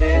Yeah.